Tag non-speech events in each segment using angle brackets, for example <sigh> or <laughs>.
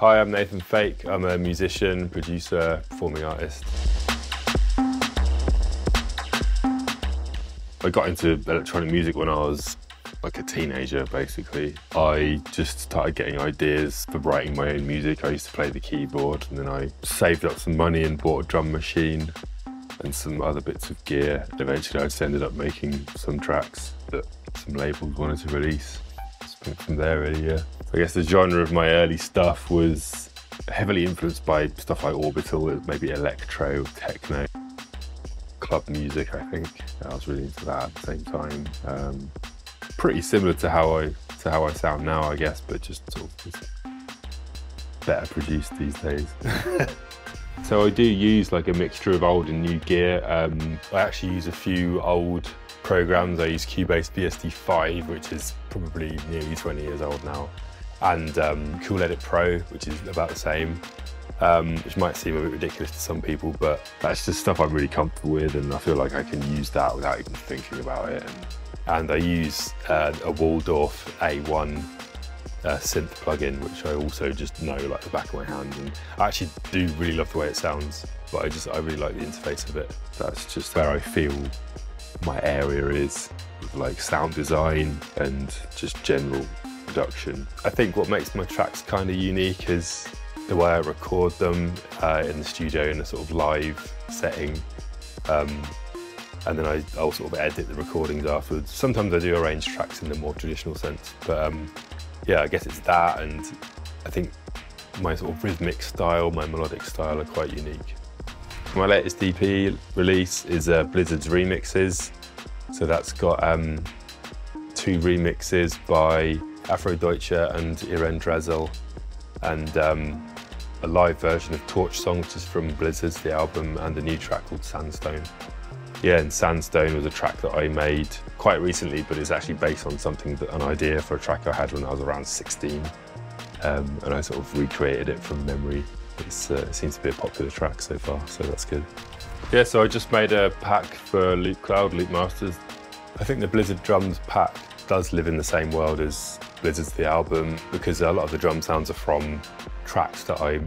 Hi, I'm Nathan Fake. I'm a musician, producer, performing artist. I got into electronic music when I was like a teenager, basically. I just started getting ideas for writing my own music. I used to play the keyboard and then I saved up some money and bought a drum machine and some other bits of gear. Eventually I just ended up making some tracks that some labels wanted to release. From there, really, yeah. I guess the genre of my early stuff was heavily influenced by stuff like Orbital, maybe electro, techno club music, I think. I was really into that at the same time. Um, pretty similar to how I to how I sound now, I guess, but just sort of just better produced these days. <laughs> so I do use like a mixture of old and new gear. Um, I actually use a few old programs. I use Cubase VST5, which is probably nearly 20 years old now, and um, Cool Edit Pro, which is about the same um, which might seem a bit ridiculous to some people, but that's just stuff I'm really comfortable with, and I feel like I can use that without even thinking about it. And, and I use uh, a Waldorf A1 uh, synth plugin, which I also just know like the back of my hand, and I actually do really love the way it sounds. But I just I really like the interface of it. That's just where I feel my area is like sound design and just general production. I think what makes my tracks kind of unique is the way I record them uh, in the studio in a sort of live setting. Um, and then I, will sort of edit the recordings afterwards. Sometimes I do arrange tracks in the more traditional sense, but um, yeah, I guess it's that, and I think my sort of rhythmic style, my melodic style are quite unique. My latest EP release is uh, Blizzard's Remixes, so that's got um, two remixes by Afrodeutsche and Irene Dresel, and um, a live version of Torch Song, which is from Blizzard's the album, and a new track called Sandstone. Yeah, and Sandstone was a track that I made quite recently, but it's actually based on something, that, an idea for a track I had when I was around 16. Um, and I sort of recreated it from memory. Uh, it seems to be a popular track so far, so that's good. Yeah, so I just made a pack for Loopcloud, Loop Masters. I think the Blizzard Drums pack does live in the same world as Blizzard's the album because a lot of the drum sounds are from tracks that I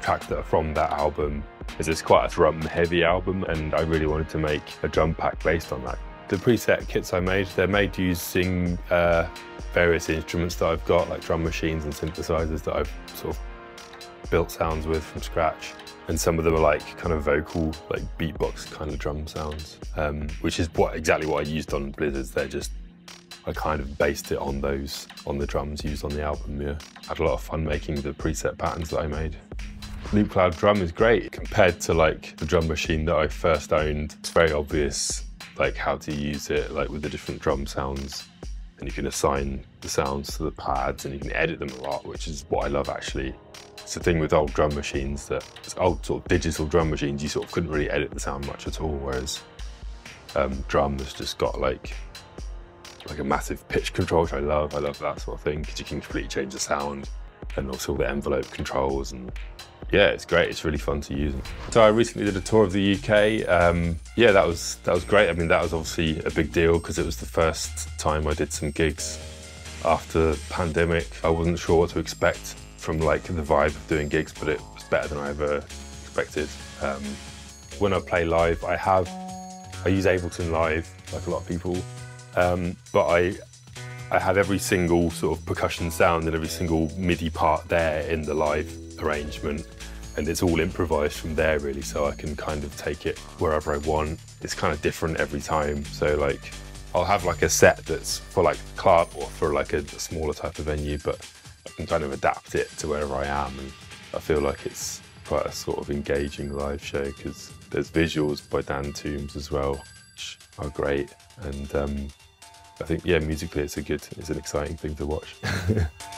tracks that are from that album. It's quite a drum heavy album and I really wanted to make a drum pack based on that. The preset kits I made, they're made using uh, various instruments that I've got, like drum machines and synthesizers that I've sort of built sounds with from scratch. And some of them are like kind of vocal, like beatbox kind of drum sounds, um, which is what exactly what I used on Blizzards. They're just I kind of based it on those, on the drums used on the album, yeah. I had a lot of fun making the preset patterns that I made. Loopcloud drum is great compared to like the drum machine that I first owned. It's very obvious like how to use it, like with the different drum sounds. And you can assign the sounds to the pads and you can edit them a lot, which is what I love actually. It's the thing with old drum machines that old sort of digital drum machines, you sort of couldn't really edit the sound much at all, whereas um, drum has just got like like a massive pitch control, which I love. I love that sort of thing because you can completely change the sound and also the envelope controls and yeah, it's great. It's really fun to use. So I recently did a tour of the UK. Um, yeah, that was that was great. I mean, that was obviously a big deal because it was the first time I did some gigs after pandemic. I wasn't sure what to expect from like the vibe of doing gigs, but it was better than I ever expected. Um, when I play live, I have I use Ableton Live like a lot of people, um, but I, I have every single sort of percussion sound and every single MIDI part there in the live arrangement. And it's all improvised from there really, so I can kind of take it wherever I want. It's kind of different every time. So like, I'll have like a set that's for like club or for like a, smaller type of venue, but I can kind of adapt it to wherever I am. And I feel like it's quite a sort of engaging live show because there's visuals by Dan Tombs as well, which are great. And um, I think, yeah, musically it's a good, it's an exciting thing to watch. <laughs>